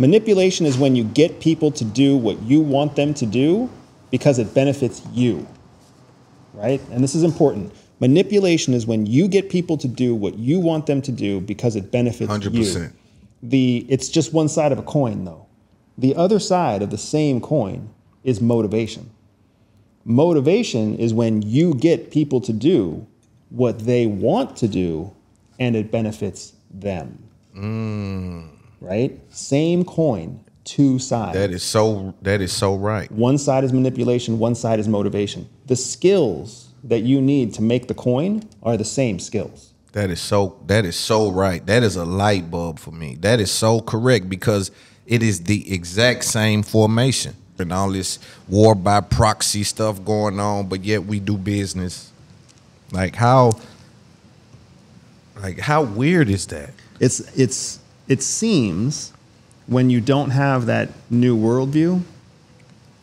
Manipulation is when you get people to do what you want them to do because it benefits you. Right? And this is important. Manipulation is when you get people to do what you want them to do because it benefits 100%. you. The it's just one side of a coin though. The other side of the same coin is motivation. Motivation is when you get people to do what they want to do and it benefits them. Mm. Right? Same coin, two sides. That is so that is so right. One side is manipulation, one side is motivation. The skills that you need to make the coin are the same skills. That is so that is so right. That is a light bulb for me. That is so correct because it is the exact same formation and all this war by proxy stuff going on, but yet we do business. Like how like how weird is that? It's it's it seems when you don't have that new worldview,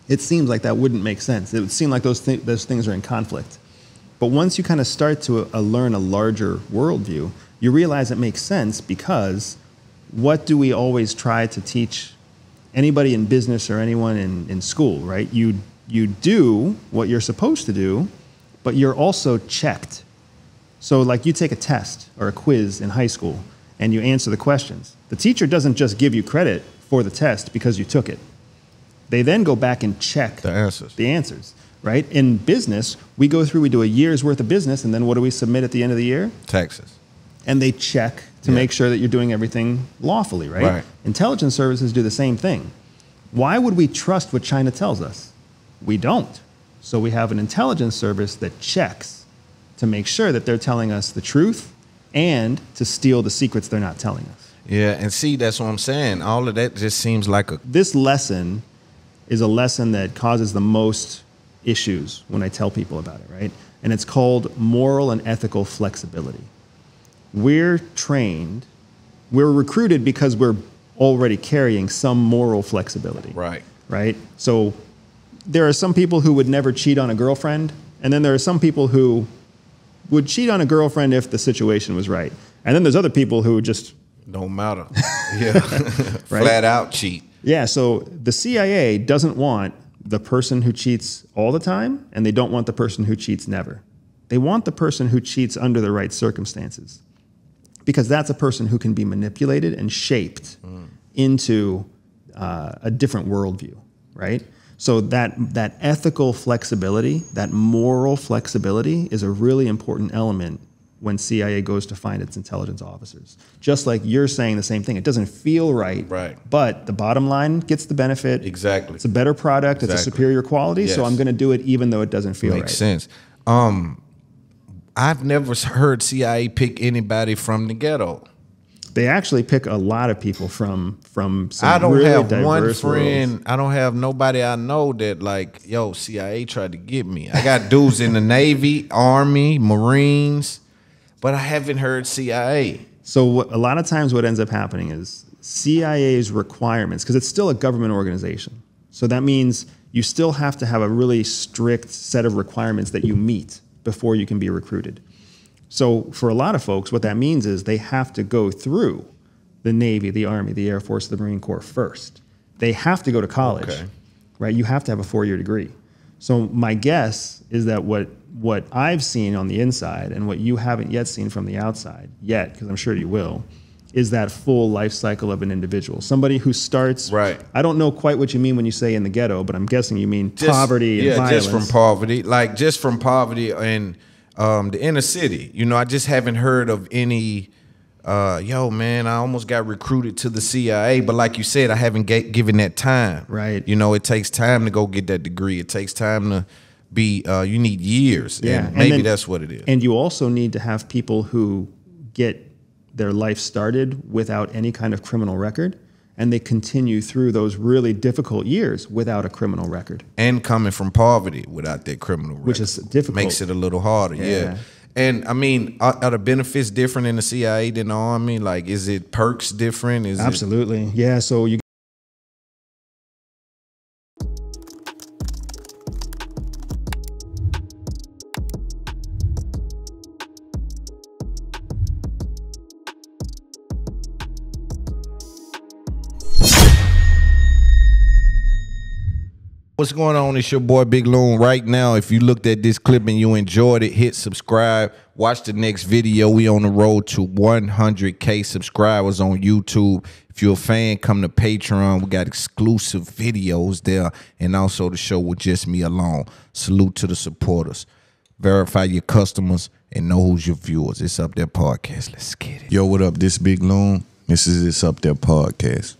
it seems like that wouldn't make sense. It would seem like those th- those things are in conflict. But once you kind of start to uh, learn a larger worldview, you realize it makes sense because what do we always try to teach anybody in business or anyone in, in school, right? You, you do what you're supposed to do, but you're also checked. So, like, you take a test or a quiz in high school and you answer the questions. The teacher doesn't just give you credit for the test because you took it. They then go back and check the answers. The answers right? In business, we go through, we do a year's worth of business, and then what do we submit at the end of the year? Taxes. And they check to yeah. make sure that you're doing everything lawfully, right? right? Intelligence services do the same thing. Why would we trust what China tells us? We don't. So we have an intelligence service that checks to make sure that they're telling us the truth and to steal the secrets they're not telling us. Yeah, and see, that's what I'm saying. All of that just seems like a. This lesson is a lesson that causes the most issues when I tell people about it, right? And it's called moral and ethical flexibility. We're trained, we're recruited because we're already carrying some moral flexibility. Right. Right? So there are some people who would never cheat on a girlfriend, and then there are some people who would cheat on a girlfriend if the situation was right. And then there's other people who just don't matter. Yeah. right? Flat out cheat. Yeah, so the CIA doesn't want the person who cheats all the time, and they don't want the person who cheats never. They want the person who cheats under the right circumstances because that's a person who can be manipulated and shaped mm. into uh, a different worldview, right? So that that ethical flexibility, that moral flexibility, is a really important element when CIA goes to find its intelligence officers. Just like you're saying the same thing. It doesn't feel right. Right. But the bottom line gets the benefit. Exactly. It's a better product. Exactly. It's a superior quality. Yes. So I'm going to do it even though it doesn't feel Makes right. Makes sense. Um, I've never heard CIA pick anybody from the ghetto. They actually pick a lot of people from from some I don't really have one friend. Worlds. I don't have nobody I know that like, yo, CIA tried to get me. I got dudes in the Navy, Army, Marines but I haven't heard CIA. So what, a lot of times, what ends up happening is CIA's requirements, because it's still a government organization. So that means you still have to have a really strict set of requirements that you meet before you can be recruited. So for a lot of folks, what that means is they have to go through the Navy, the Army, the Air Force, the Marine Corps first. They have to go to college, okay. right? You have to have a four-year degree. So my guess is that what what I've seen on the inside and what you haven't yet seen from the outside yet, because I'm sure you will, is that full life cycle of an individual. Somebody who starts. Right. I don't know quite what you mean when you say in the ghetto, but I'm guessing you mean just, poverty and yeah, violence. just from poverty, like just from poverty and um, the inner city. You know, I just haven't heard of any. Uh, yo, man, I almost got recruited to the CIA, but like you said, I haven't get, given that time. Right. You know, it takes time to go get that degree. It takes time to be uh, you need years. Yeah, and maybe and then, that's what it is. And you also need to have people who get their life started without any kind of criminal record and they continue through those really difficult years without a criminal record. And coming from poverty without that criminal record. Which is difficult. Makes it a little harder, yeah. yeah. And I mean, are, are, the benefits different in the CIA than the Army? Like, is it perks different? Is Absolutely. It yeah. So you What's going on? It's your boy Big Loon. Right now, if you looked at this clip and you enjoyed it, hit subscribe. Watch the next video. We on the road to 100k subscribers on YouTube. If you're a fan, come to Patreon. We got exclusive videos there, and also the show with just me alone. Salute to the supporters. Verify your customers and know who's your viewers. It's up there podcast. Let's get it. Yo, what up? This Big Loon. This is It's Up There podcast.